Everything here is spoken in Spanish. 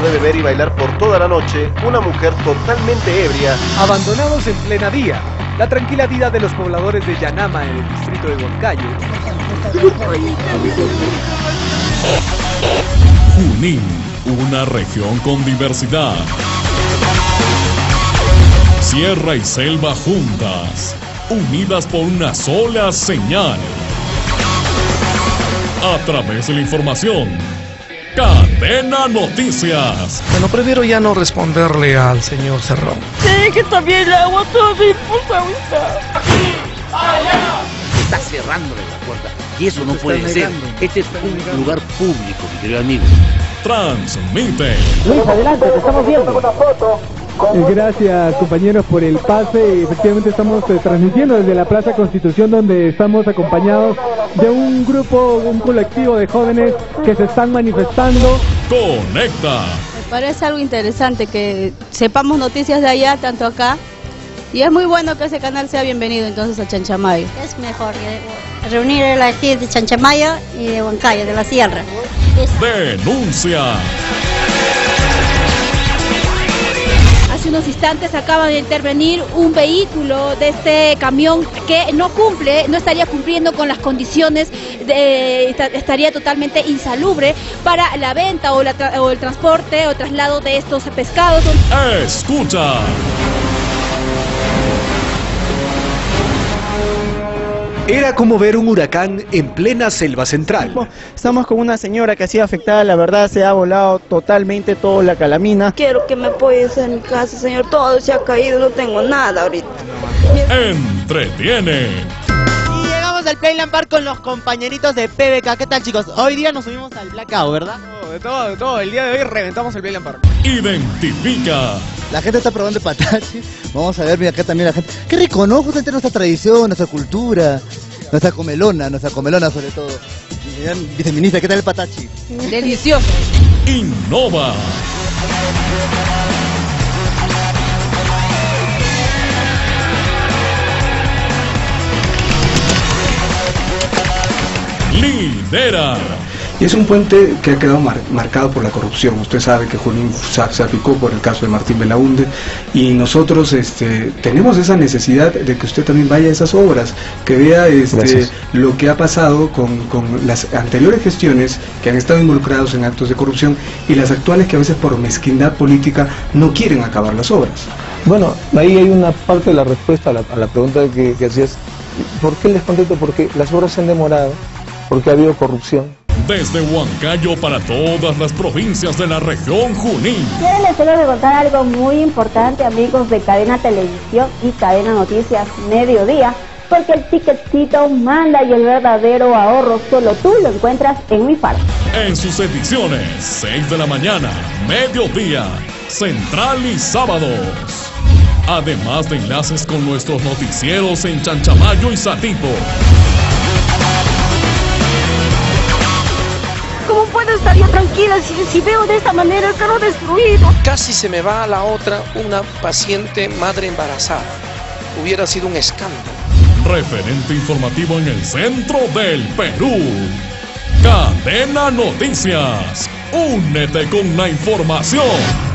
de beber y bailar por toda la noche, una mujer totalmente ebria. Abandonados en plena día, la tranquila vida de los pobladores de Yanama en el distrito de Huancayo. Junín, una región con diversidad. Sierra y selva juntas, unidas por una sola señal. A través de la información, Cadena Noticias. Bueno, prefiero ya no responderle al señor Cerrón. Sí, que también el agua todo impulsa ahorita. Está cerrándole la puerta. Y eso no puede ser. Este es un lugar público, mi querido amigo. Transmite. Luis, adelante, te estamos viendo. Gracias compañeros por el pase. Efectivamente estamos eh, transmitiendo desde la Plaza Constitución donde estamos acompañados de un grupo, un colectivo de jóvenes que se están manifestando. Conecta. Me parece algo interesante que sepamos noticias de allá, tanto acá. Y es muy bueno que ese canal sea bienvenido entonces a Chanchamayo. Es mejor eh, reunir a la gente de Chanchamayo y de Huancayo, de la sierra. Denuncia. Unos instantes acaba de intervenir un vehículo de este camión que no cumple, no estaría cumpliendo con las condiciones, de, estaría totalmente insalubre para la venta o, la, o el transporte o traslado de estos pescados. Escucha. Era como ver un huracán en plena selva central. Estamos con una señora que ha sido afectada, la verdad se ha volado totalmente toda la calamina. Quiero que me apoyes en mi casa, señor. Todo se ha caído, no tengo nada ahorita. Entretiene. Y llegamos al Playland Park con los compañeritos de PBK. ¿Qué tal, chicos? Hoy día nos subimos al Blackout, ¿verdad? De todo, de todo. El día de hoy reventamos el Playland Park. Identifica. La gente está probando el patachi. Vamos a ver, mira acá también la gente. Qué rico, ¿no? Justamente nuestra tradición, nuestra cultura, nuestra comelona, nuestra comelona sobre todo. Viceministra, ¿qué tal el patachi? Delicioso. Innova. Lidera. Y es un puente que ha quedado mar marcado por la corrupción. Usted sabe que Junín se aplicó por el caso de Martín Belaunde y nosotros este, tenemos esa necesidad de que usted también vaya a esas obras, que vea este, lo que ha pasado con, con, las anteriores gestiones que han estado involucrados en actos de corrupción y las actuales que a veces por mezquindad política no quieren acabar las obras. Bueno, ahí hay una parte de la respuesta a la, a la pregunta que, que hacías. ¿Por qué les contesto? Porque las obras se han demorado, porque ha habido corrupción, desde Huancayo para todas las provincias de la región Junín. Quiero les tengo que contar algo muy importante, amigos de Cadena Televisión y Cadena Noticias Mediodía, porque el ticketcito manda y el verdadero ahorro solo tú lo encuentras en mi farm. En sus ediciones, 6 de la mañana, mediodía, central y sábados. Además de enlaces con nuestros noticieros en Chanchamayo y Satipo. ¿Cómo puedo estar yo tranquila si, si, veo de esta manera el carro destruido? Casi se me va a la otra una paciente madre embarazada. Hubiera sido un escándalo. Referente informativo en el centro del Perú. Cadena Noticias. Únete con la información.